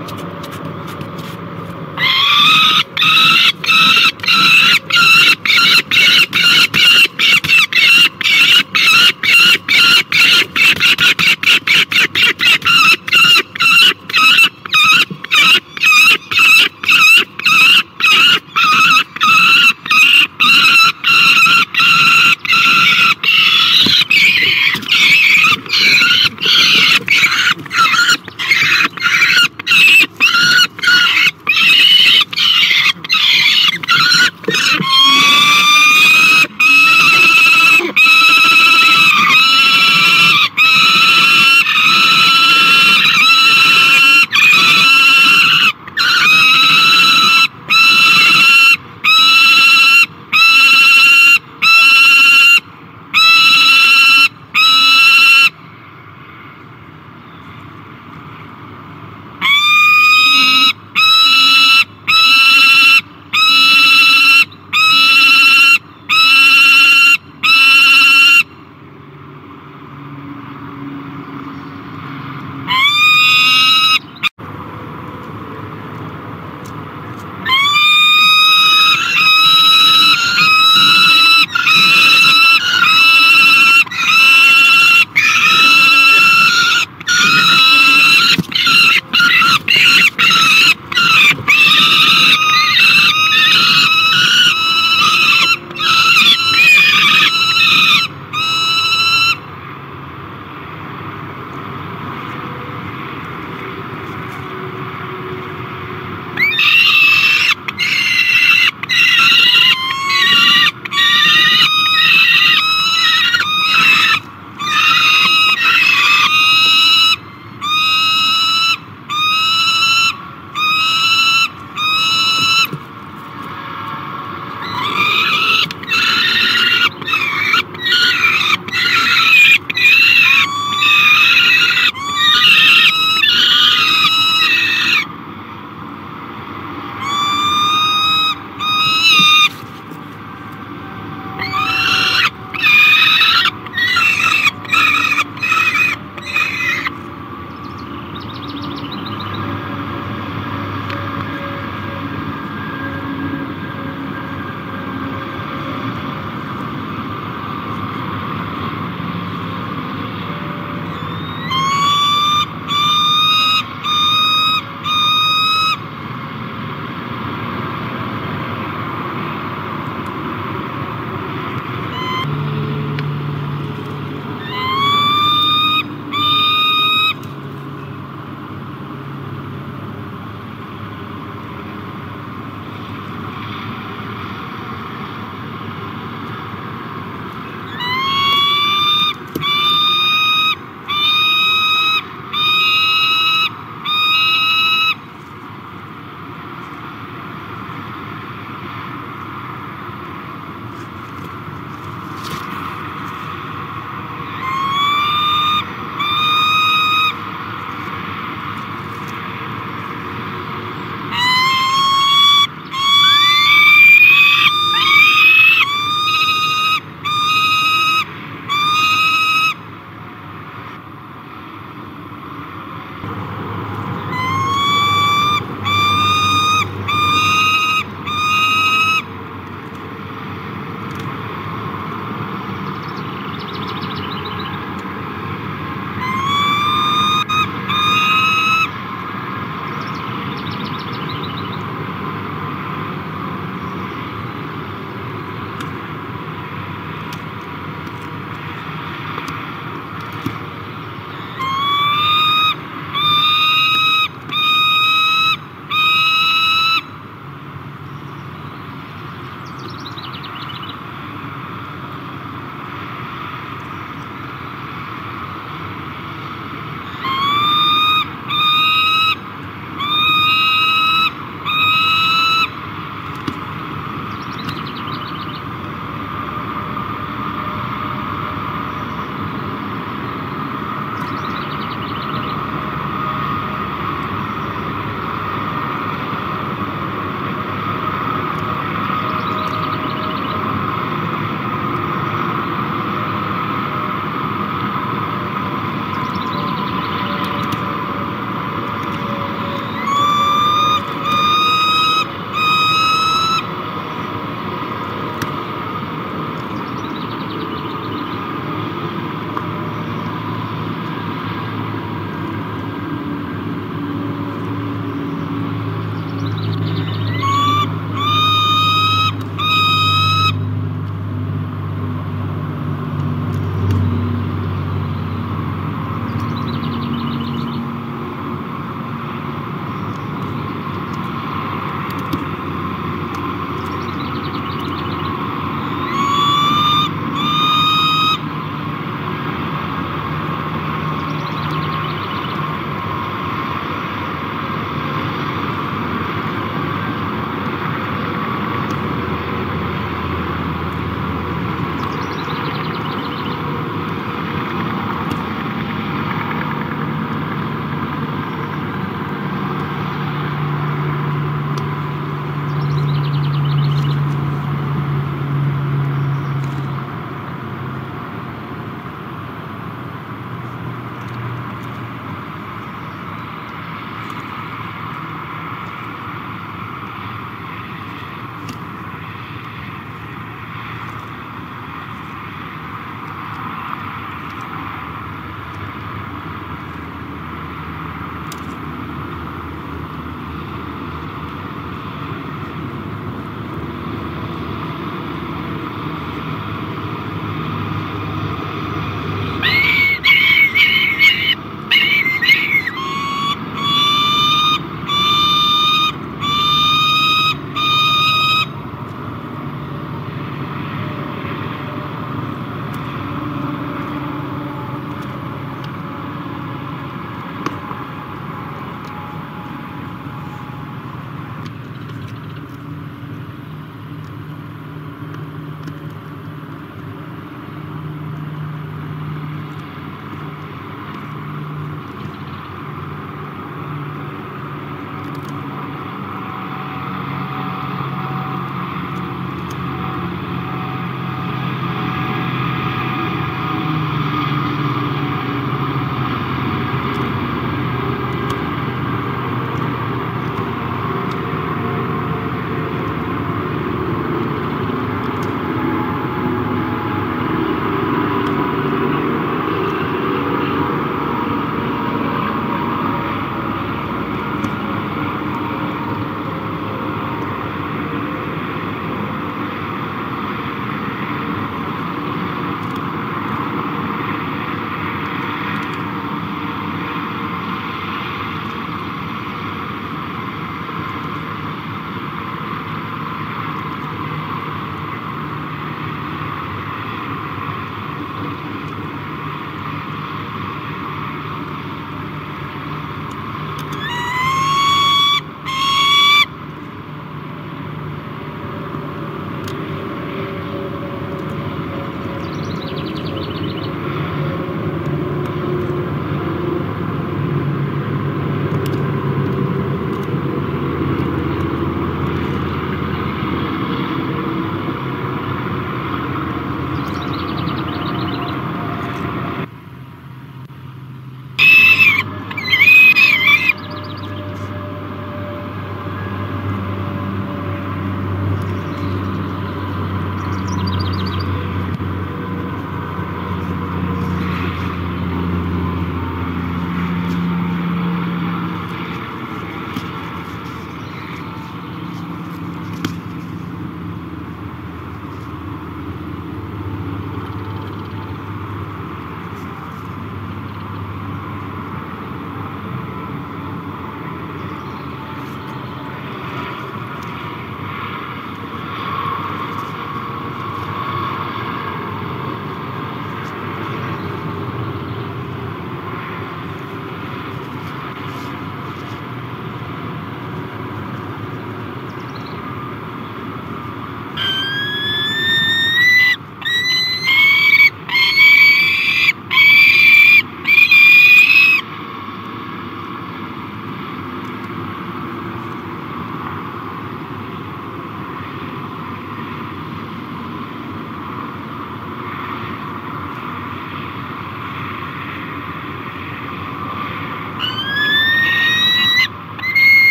you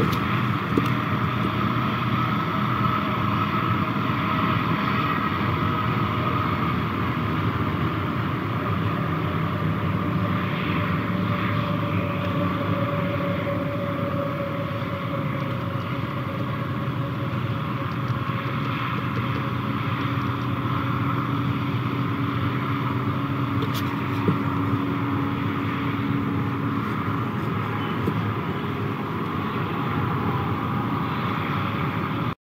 করছি